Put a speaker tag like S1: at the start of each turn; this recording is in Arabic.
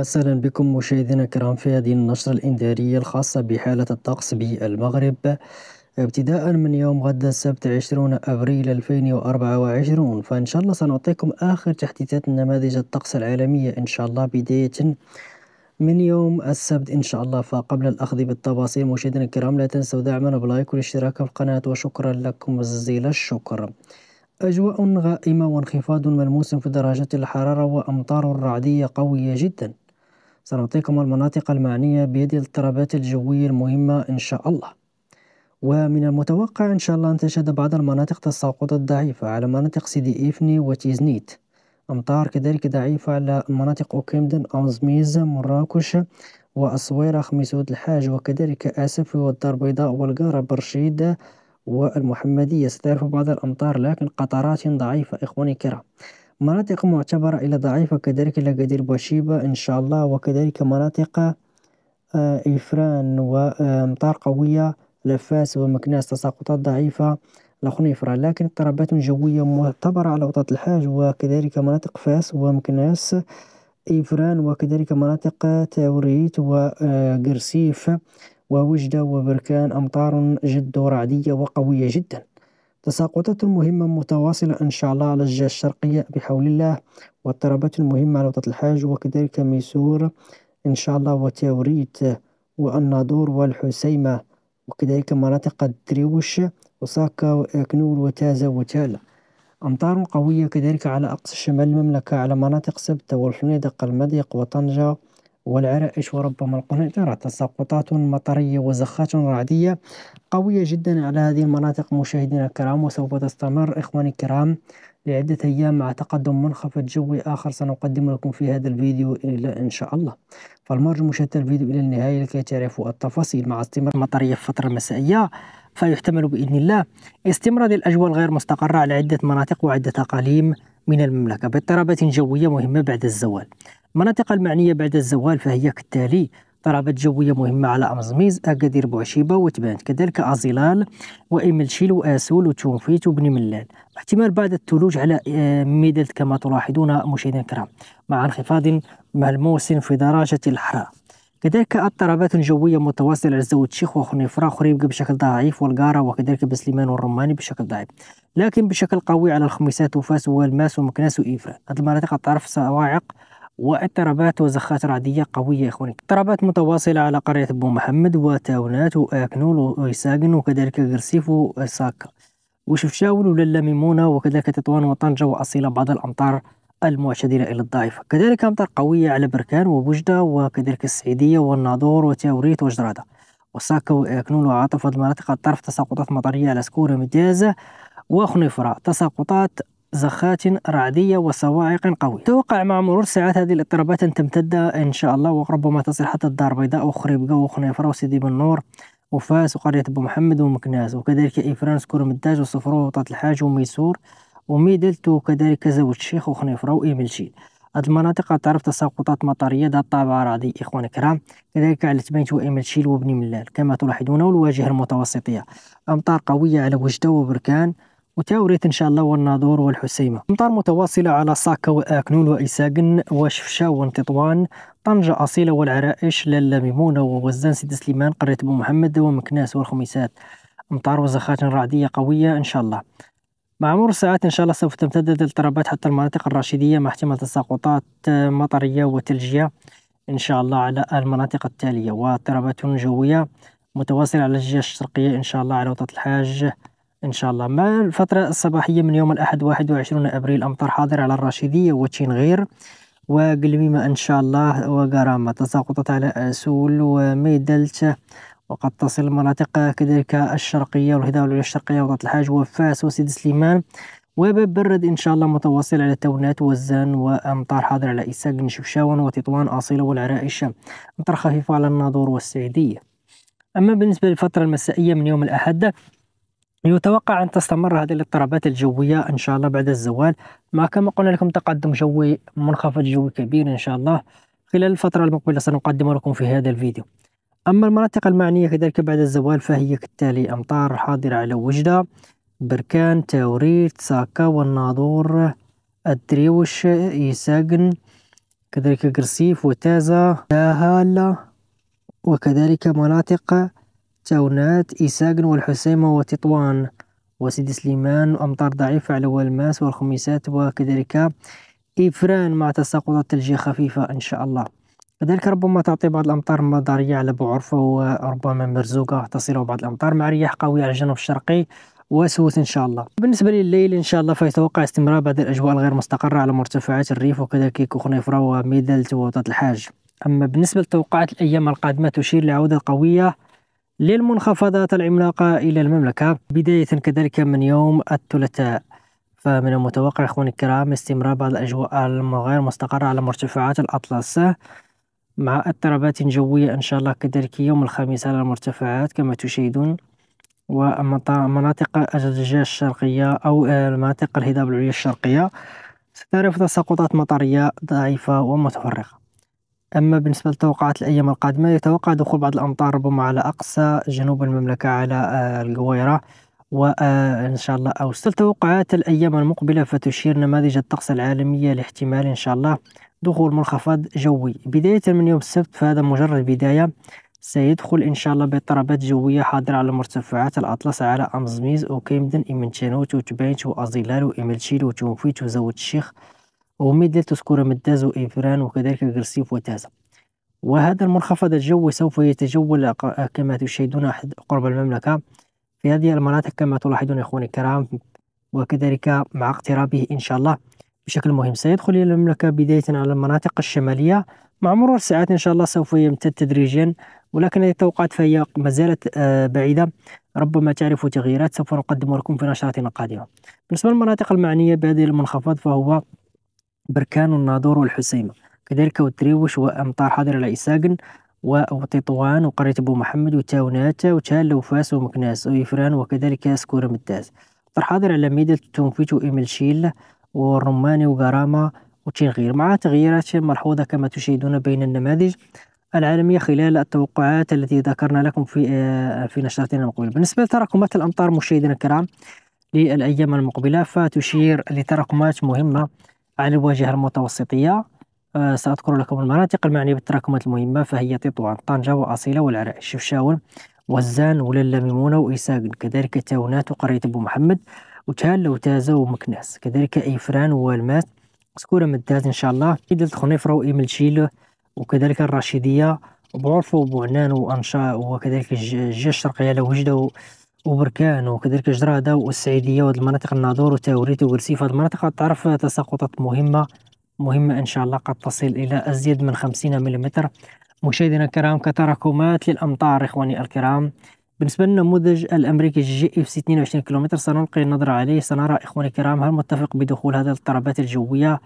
S1: وسهلا بكم مشاهدينا الكرام في هذه النشرة الإنذارية الخاصة بحالة الطقس بالمغرب. ابتداء من يوم غد السبت 20 أبريل 2024 فإن شاء الله سنعطيكم آخر تحديثات نماذج الطقس العالمية إن شاء الله بداية من يوم السبت إن شاء الله. فقبل الأخذ بالتفاصيل مشاهدينا الكرام لا تنسوا دعمنا بلايك والاشتراك في القناة وشكرا لكم جزيل الشكر. أجواء غائمة وانخفاض ملموس في درجات الحرارة وأمطار رعدية قوية جدا. سنعطيكم المناطق المعنية بهذه الاضطرابات الجوية المهمة إن شاء الله. ومن المتوقع إن شاء الله أن تشهد بعض المناطق تساقطات ضعيفة على مناطق سيدي إفني وتيزنيت. أمطار كذلك ضعيفة على مناطق أوكيمدن أمزميز مراكش والصويرة خميسود الحاج وكذلك آسفي والدار البيضاء والكارة برشيد والمحمدية. ستعرف بعض الأمطار لكن قطرات ضعيفة إخواني الكرام. مناطق معتبرة إلى ضعيفة كذلك لقدير بوشيبة إن شاء الله وكذلك مناطق آه، إفران وأمطار قوية لفاس ومكناس تساقطات ضعيفة لخنيفرة لكن اضطرابات جوية معتبرة على وطاط الحاج وكذلك مناطق فاس ومكناس إفران وكذلك مناطق تاوريت وقرسيف ووجدة وبركان أمطار جد رعدية وقوية جدا. تساقطات مهمة متواصلة إن شاء الله على الجهة الشرقية بحول الله واضطرابات مهمة على وطأة الحاج وكذلك ميسور إن شاء الله وتاوريت والناظور والحسيمة وكذلك مناطق الدريوش وساكا وأكنول وتازا وتالا أمطار قوية كذلك على أقصى شمال المملكة على مناطق سبتة والفنيدق المضيق وطنجة والعرائش وربما القنيطرة تساقطات مطرية وزخات رعدية قوية جدا على هذه المناطق. مشاهدينا الكرام وسوف تستمر إخواني الكرام لعدة أيام مع تقدم منخفض جوي آخر سنقدم لكم في هذا الفيديو إلى إن شاء الله. فالمرجو مشاهدة الفيديو إلى النهاية لكي تعرفوا التفاصيل. مع استمرار مطرية في الفترة المسائية فيحتمل بإذن الله استمرار الأجواء الغير مستقرة على عدة مناطق وعدة أقاليم من المملكة. باضطرابات جوية مهمة بعد الزوال. المناطق المعنية بعد الزوال فهي كالتالي اضطرابات جوية مهمة على أمزميز أكادير بوعشيبة وتبانت كذلك أزيلال وإملشيل وآسول وتونفيت وبني ملال. احتمال بعض الثلوج على آه، ميدلت كما تلاحظون مشاهدينا الكرام. مع انخفاض ملموس في درجة الحرارة. كذلك اضطرابات جوية متواصلة على زاوية الشيخ وخنيفرة خريبكة بشكل ضعيف والكارة وكذلك بنسليمان والرماني بشكل ضعيف. لكن بشكل قوي على الخميسات وفاس والماس ومكناس وإيفران هذه المناطق الطرف صواعق واضطرابات وزخات رعدية قوية إخواني. اضطرابات متواصلة على قرية بو محمد وتاونات وآكنول وإيساقن وكذلك قرسيف وساكا وشفشاون وللا ميمونة وكذلك تطوان وطنجة وأصيلة بعض الأمطار المعتدلة إلى الضعيفة كذلك أمطار قوية على بركان وبجدة وكذلك السعيدية والناظور وتاوريت وجرادة. وساكا وآكنول وعاطفة المناطق الطرف تساقطات مطرية على سكورة مجازة وخنيفرة. تساقطات زخات رعدية وصواعق قوية. توقع مع مرور الساعات هذه الاضطرابات أن تمتد إن شاء الله وربما تصل حتى الدار البيضاء وخريبقة وخنيفرة وسيدي بن نور وفاس وقرية أبو محمد ومكناس وكذلك إفران سكورة مداز وصفرو وطاط الحاج وميسور وميدلت وكذلك زاوية الشيخ وخنيفرة وإيميلشيل هذه المناطق تعرف تساقطات مطرية ذات طابع رعدي إخواني الكرام. كذلك على تبانت وإيميلشيل وبني ملال. كما تلاحظون والواجهة المتوسطية. أمطار قوية على وجدة وبركان. وتاوريت إن شاء الله والناظور والحسيمة. أمطار متواصلة على صاكا وآكنون وإيساقن وشفشا وانتطوان. طنجة أصيلة والعرائش لالا ميمونة ووزان سيد سليمان قرية أبو محمد ومكناس والخميسات. أمطار وزخات رعدية قوية إن شاء الله. مع مرور الساعات إن شاء الله سوف تمتد الاضطرابات حتى المناطق الراشدية مع احتمال تساقطات مطرية وثلجية إن شاء الله على المناطق التالية. واضطرابات جوية متواصلة على الجهة الشرقية إن شاء الله على وطأة الحاج. إن شاء الله. مع الفترة الصباحية من يوم الأحد 21 أبريل أمطار حاضرة على الراشدية وتشينغير وقلميمة إن شاء الله وقرامة تساقطت على أسول وميدلت وقد تصل المناطق كذلك الشرقية العليا الشرقية وضغط الحاج وفاس وسيد سليمان. وباب برد إن شاء الله متواصل على تونات وزان وأمطار حاضرة على إساق شفشاون وتطوان أصيلة والعرائش. أمطار خفيفة على الناظور والسعيدية. أما بالنسبة للفترة المسائية من يوم الأحد يتوقع أن تستمر هذه الاضطرابات الجوية إن شاء الله بعد الزوال. مع كما قلنا لكم تقدم جوي منخفض جوي كبير إن شاء الله. خلال الفترة المقبلة سنقدم لكم في هذا الفيديو. أما المناطق المعنية كذلك بعد الزوال فهي كالتالي أمطار حاضرة على وجدة بركان تاوريت ساكا والناظور الدريوش إيساقن كذلك قرسيف وتازة هالة وكذلك مناطق تاونات إيساقن والحسيمة وتطوان. وسيدي سليمان وأمطار ضعيفة على والماس والخميسات وكذلك إفران مع تساقطات ثلجية خفيفة إن شاء الله. كذلك ربما تعطي بعض الأمطار المطرية على بوعرفة وربما مرزوقة تصل بعض الأمطار مع رياح قوية على الجنوب الشرقي وسوس إن شاء الله. بالنسبة لليل إن شاء الله فيتوقع استمرار بعض الأجواء الغير مستقرة على مرتفعات الريف وكذلك كوخنيفرة وميدلت ووطات الحاج. أما بالنسبة لتوقعات الأيام القادمة تشير لعودة قوية للمنخفضات العملاقة إلى المملكة. بداية كذلك من يوم الثلاثاء. فمن المتوقع إخواني الكرام استمرار بعض الأجواء الغير مستقرة على مرتفعات الأطلس. مع اضطرابات جوية إن شاء الله كذلك يوم الخميس على المرتفعات كما تشاهدون. ومناطق الجهة الشرقية أو مناطق الهضاب العليا الشرقية. ستعرف تساقطات مطرية ضعيفة ومتفرقة. أما بالنسبة لتوقعات الأيام القادمة يتوقع دخول بعض الأمطار ربما على أقصى جنوب المملكة على آه، القويرة. وإن شاء الله أوصل توقعات الأيام المقبلة فتشير نماذج الطقس العالمية لاحتمال إن شاء الله دخول منخفض جوي. بداية من يوم السبت فهذا مجرد بداية سيدخل إن شاء الله باضطرابات جوية حاضرة على مرتفعات الأطلس على أمزميز وكيمدن إمنشانوت وتباينت وأزيلال وإملشيل وتوفيت وزود الشيخ وميدل تذكر مداز وإفران وكذلك قرسيف وتازا وهذا المنخفض الجوي سوف يتجول كما تشاهدون قرب المملكة. في هذه المناطق كما تلاحظون إخواني الكرام وكذلك مع اقترابه إن شاء الله بشكل مهم. سيدخل إلى المملكة بداية على المناطق الشمالية مع مرور الساعات إن شاء الله سوف يمتد تدريجيا ولكن هذه التوقعات فهي ما زالت آه، بعيدة. ربما تعرف تغييرات سوف نقدم لكم في نشراتنا القادمة. بالنسبة للمناطق المعنية بهذه المنخفض فهو بركان والناظور والحسيمة كذلك والدريوش وأمطار حاضرة على إساقن وتطوان وقرية أبو محمد وتاونات وتال وفاس ومكناس ويفران وكذلك سكورة مداز أمطار حاضر على ميدلت تونفيت وإيميلشيل والرماني وكرامة وتنغير مع تغييرات ملحوظة كما تشاهدون بين النماذج العالمية خلال التوقعات التي ذكرنا لكم في آه، في نشرتنا المقبلة بالنسبة لتراكمات الأمطار مشاهدينا الكرام للأيام المقبلة فتشير لتراكمات مهمة على الواجهة المتوسطية. آه، سأذكر لكم المناطق المعنية بالتراكمات المهمة فهي تطوان طنجة وأصيلة والعراء شفشاون وزان وللا ميمونة وإيساقن كذلك تاونات وقرية أبو محمد وتهالة وتازة ومكناس كذلك إيفران والماس. سكورة مداز إن شاء الله. إدلة خنيفرة وإيملشيل وكذلك الرشيدية وبعرفة وبعنان وأنشاء وكذلك الجهة الشرقية لوجدة وبركان وكذلك جرادة والسعيدية والمناطق الناظور وتاوريت وقرسيف هذه المناطق تعرف تساقطات مهمة مهمة إن شاء الله قد تصل إلى أزيد من خمسين ملم مشاهدينا الكرام كتراكمات للأمطار إخواني الكرام. بالنسبة للنموذج الأمريكي GFS 22 كيلومتر سنلقي النظرة عليه. سنرى إخواني الكرام هل متفق بدخول هذه الاضطرابات الجوية؟